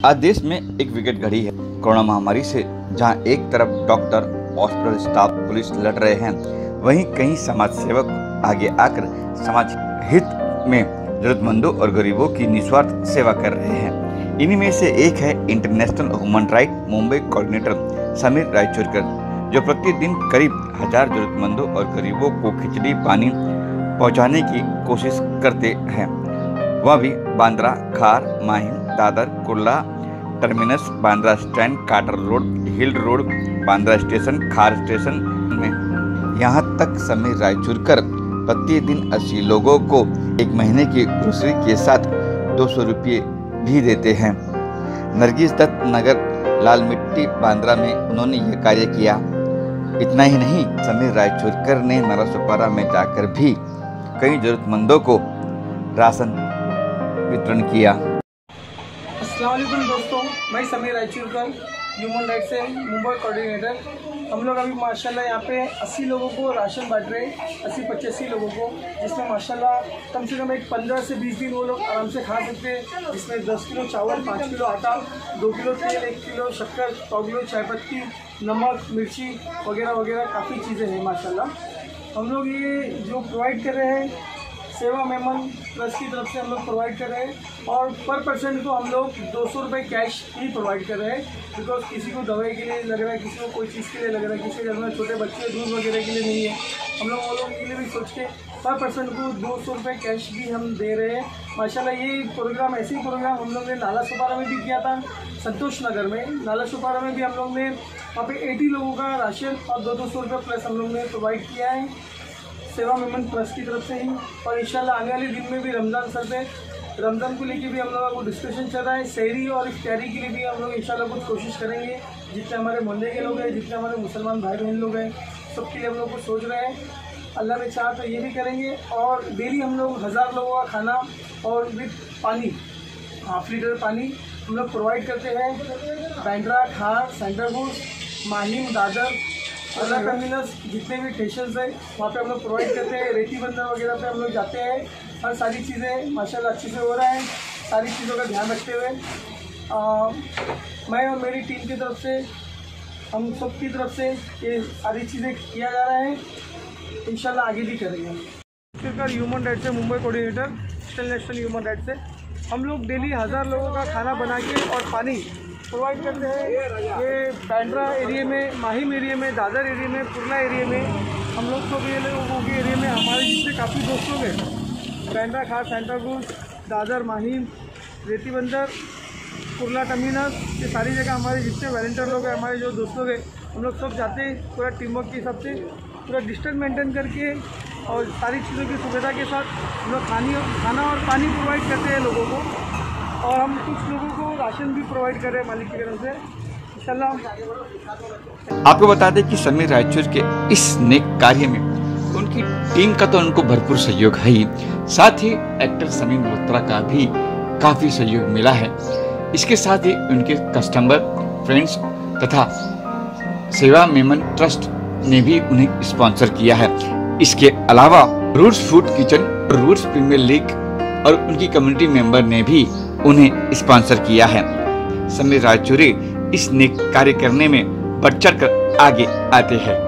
आज देश में एक विकेट घड़ी है, कोरोना महामारी से, जहाँ एक तरफ़ डॉक्टर, हॉस्पिटल स्टाफ, पुलिस लड़ रहे हैं, वहीं कई समाज सेवक आगे आकर समाज हित में जरूरतमंदों और गरीबों की निस्वार्थ सेवा कर रहे हैं। इन्हीं में से एक है international human right Mumbai coordinator Sameer Raichurkar, जो प्रतिदिन करीब हज़ार जरूरतमंदों और गरीबों को खिचड़ी पानी पहुँचाने की कोशिश करते हैं। वह भी Bandra, Khar, Mahim, Dadar, Kurla, terminus, Bandra stand, Carter road, hill road, Bandra station, Khar station में। यहाँ तक समीर रायचूरकर प्रतिदिन अस्सी लोगों को एक महीने की ग्रोसरी के साथ दो सौ रुपये भी देते हैं। नरगिस दत्त नगर, लाल मिट्टी, बांद्रा में उन्होंने यह कार्य किया। इतना ही नहीं समीर रायचूरकर ने नरसोपारा में जाकर भी कई जरूरतमंदों को राशन वितरण किया। असलम दोस्तों, मैं समीर रायचूरकर ह्यूमन राइट से मुंबई कोऑर्डिनेटर हम लोग अभी माशाल्लाह यहाँ पे 80 लोगों को राशन बांट रहे हैं, अस्सी पचासी लोगों को, जिसमें माशाल्लाह कम से कम एक 15 से 20 दिन वो लोग आराम से खा सकते हैं। जिसमें 10 किलो चावल 5 किलो आटा 2 किलो तेल, एक किलो शक्कर सौ किलो चाय पत्ती, नमक, मिर्ची वगैरह वगैरह काफ़ी चीज़ें हैं माशाला हम लोग ये जो प्रोवाइड कर रहे हैं सेवा मेमन प्लस की तरफ़ से हम लोग प्रोवाइड कर रहे हैं। और पर पर्सन को हम लोग दो सौ रुपये कैश ही प्रोवाइड कर रहे हैं। बिकॉज़ किसी को दवाई के लिए लग रहा है, किसी को कोई चीज़ के लिए लग रहा है, किसी के घर में छोटे बच्चे दूध वगैरह के लिए नहीं है। हम लोग वो लोगों के लिए भी सोच के पर पर्सन को दो सौ रुपये कैश भी हम दे रहे हैं। माशाल्लाह, ये प्रोग्राम ऐसे ही प्रोग्राम हम लोग ने नाला सुपारा में भी किया था, संतोष नगर में। नाला सुपारा में भी हम लोग ने वहाँ पे एटी लोगों का राशन और दो दो सौ रुपये प्लस हम लोग ने प्रोवाइड किया है। सेवा मेमन ट्रस्ट की तरफ़ से ही और इंशाल्लाह आने वाले दिन में भी रमज़ान सर पे, रमज़ान को लेके भी हम लोगों को डिस्कशन चल रहा है। शहरी और इफ्तारी के लिए भी हम लोग इंशाल्लाह कुछ कोशिश करेंगे। जितने हमारे मोहल्ले के लोग हैं, जितने हमारे मुसलमान भाई बहन लोग हैं, सबके लिए हम लोग को सोच रहे हैं। अल्लाह ने चाह तो ये भी करेंगे और डेली हम लोग हज़ार लोगों का खाना और विथ पानी हाफ़ लीटर पानी हम लोग प्रोवाइड करते हैं। बैंड्रा खार सेंटरपुर माहिम दादर अलग टर्मिनस जितने भी स्टेशन है वहाँ पे हम लोग प्रोवाइड करते हैं। रेती बंदर वगैरह पे हम लोग जाते हैं। और सारी चीज़ें माशाल्लाह अच्छे से हो रहा है। सारी चीज़ों का ध्यान रखते हुए। आ, मैं और मेरी टीम की तरफ़ से हम सब की तरफ़ से ये सारी चीज़ें किया जा रहा है। इंशाल्लाह आगे भी करेंगे। स्पीकर ह्यूमन राइट से Mumbai coordinator international human right से। हम लोग डेली हज़ार लोगों का खाना बना के और पानी प्रोवाइड करते हैं। ये बैंड्रा एरिए में, माहिम एरिए में, दादर एरिए में पुरला एरिए में हम लोग तो भी लोगों के एरिया में, हमारे जिससे काफ़ी दोस्त लोग हैं। बैंड्रा खास सेंटाक्रूज दादर, माहिम, रेती बंदर कुरला टर्मिनस, ये सारी जगह हमारे जितने वॉल्टियर लोग हैं, हमारे जो दोस्त लोग हैं हम लोग सब जाते हैं, पूरा टीम वर्क के हिसाब से, पूरा डिस्टेंस मेंटेन करके और सारी चीज़ों की सुविधा के साथ हम लोग खानी खाना और पानी प्रोवाइड करते हैं लोगों को। और हम कुछ लोगों को राशन भी प्रोवाइड कर रहे हैं मालिक की तरफ़ से आपको बता दें कि समीर रायचूर के इस नेक कार्य में उनकी टीम का तो उनको भरपूर सहयोग है ही। साथ ही एक्टर समीर मल्होत्रा का भी काफ़ी सहयोग मिला है। इसके साथ ही उनके कस्टमर फ्रेंड्स तथा सेवा मेमन ट्रस्ट ने भी उन्हें स्पॉन्सर किया है। इसके अलावा roots food kitchen roots premier league और उनकी कम्युनिटी मेंबर ने भी उन्हें स्पॉन्सर किया है। समीर रायचूरी इस नेक कार्य करने में बढ़ चढ़ कर आगे आते हैं।